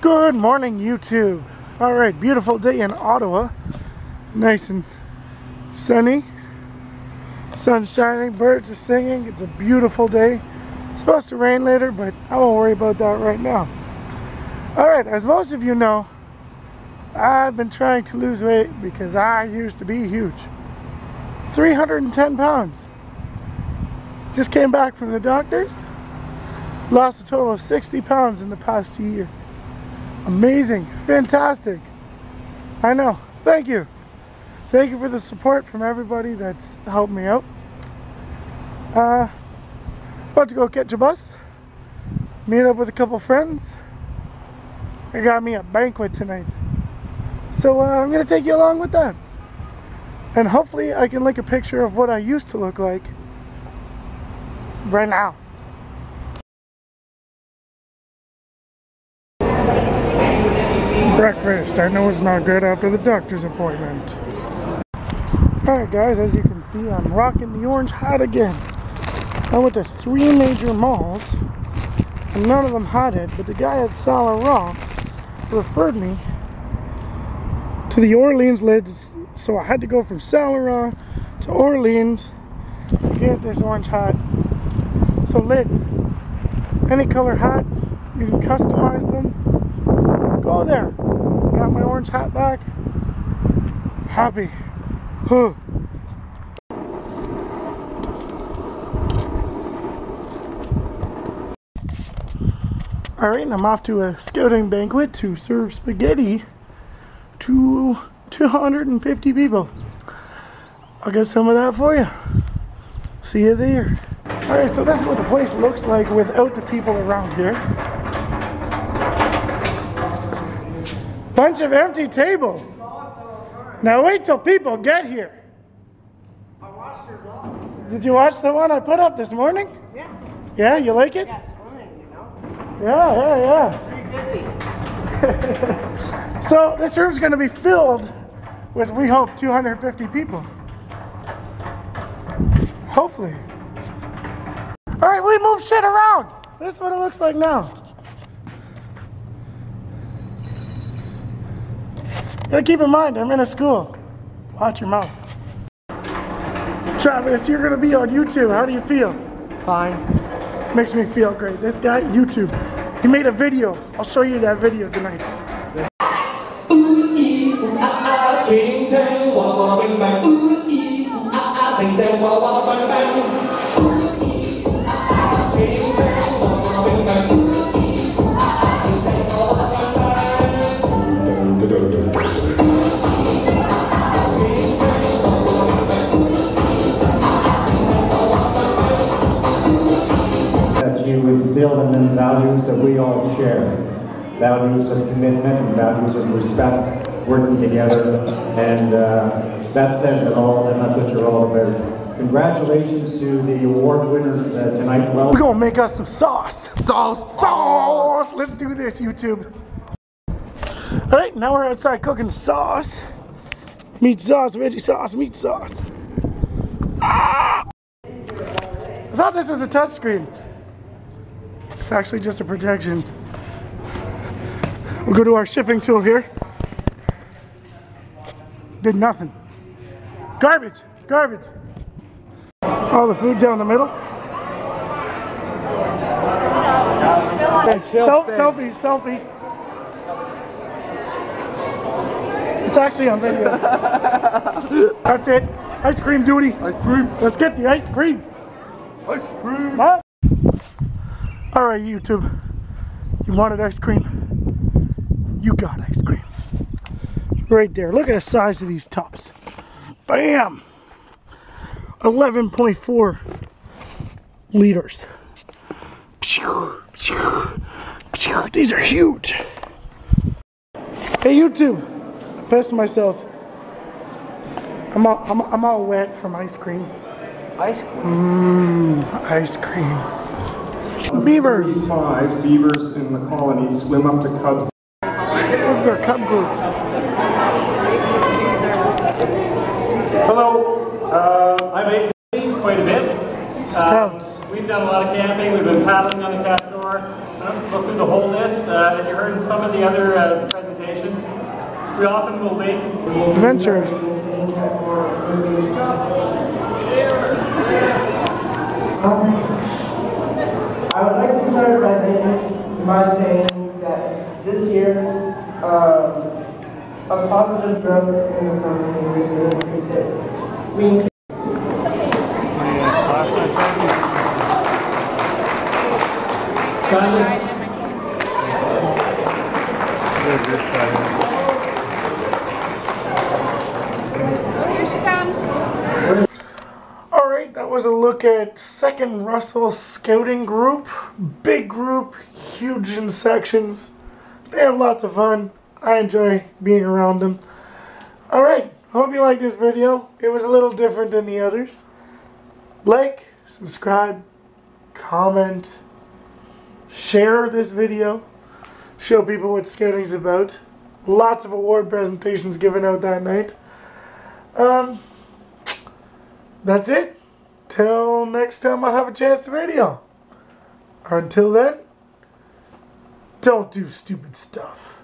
Good morning, YouTube. All right, beautiful day in Ottawa. Nice and sunny. Sun shining, birds are singing. It's a beautiful day. It's supposed to rain later, but I won't worry about that right now. All right, as most of you know, I've been trying to lose weight because I used to be huge. 310 pounds. Just came back from the doctors. Lost a total of 60 pounds in the past year. Amazing. Fantastic. I know. Thank you. Thank you for the support from everybody that's helped me out. Uh, about to go catch a bus. Meet up with a couple friends. I got me a banquet tonight. So uh, I'm going to take you along with that. And hopefully I can link a picture of what I used to look like right now. Breakfast. I know it's not good after the doctor's appointment. Alright guys, as you can see, I'm rocking the orange hat again. I went to three major malls, and none of them had it, but the guy at Saint Laurent referred me to the Orleans lids, so I had to go from Saint to Orleans to get this orange hat. So lids, any color hat, you can customize them. Go there. Got my orange hat back. Happy. Huh. Alright, and I'm off to a scouting banquet to serve spaghetti to 250 people. I'll get some of that for you. See you there. Alright, so this is what the place looks like without the people around here. Bunch of empty tables. Now wait till people get here. I watched your vlogs. Did you watch the one I put up this morning? Yeah. Yeah, you like it? Yeah, swimming, you know. Yeah, yeah, yeah. So this room's gonna be filled with, we hope, 250 people. Hopefully. All right, we move shit around. This is what it looks like now. Gotta keep in mind, I'm in a school. Watch your mouth. Travis, you're gonna be on YouTube. How do you feel? Fine. Makes me feel great. This guy, YouTube. He made a video. I'll show you that video tonight. Ching that you instill them values that we all share. Values of commitment and values of respect, working together, and uh, that says it all, and that's what you're all about. Congratulations to the award winners uh, tonight. Well, We're gonna make us some sauce. Sauce, sauce. Let's do this, YouTube. All right, now we're outside cooking sauce. Meat sauce, veggie sauce, meat sauce. Ah! I thought this was a touchscreen. It's actually just a protection. We'll go to our shipping tool here. Did nothing. Garbage, garbage. All the food down the middle. Sel- selfie, selfie. It's actually on video. That's it. Ice cream duty. Ice cream. Let's get the ice cream. Ice cream. What? All right, YouTube. You wanted ice cream? You got ice cream. Right there. Look at the size of these tops. Bam. 11.4 liters. These are huge. Hey YouTube, I pissed myself. I'm all, I'm, I'm all wet from ice cream. Ice cream. Mmm, ice cream. Beavers. Five beavers in the colony swim up to cubs. This is their cub group. Hello, uh, I make these quite a bit. Scouts. Uh, we've done a lot of camping. We've been paddling on the Castor. uh, go through the whole list. Uh, as you heard in some of the other uh, presentations, we often will link Adventures. I would like to start by, by saying that this year, um, a positive growth in the company is good. We was a look at Second Russell Scouting Group. Big group, huge in sections. They have lots of fun. I enjoy being around them. Alright, hope you liked this video. It was a little different than the others. Like, subscribe, comment, share this video. Show people what scouting's about. Lots of award presentations given out that night. Um, that's it. Till next time I have a chance to video. Until then, don't do stupid stuff.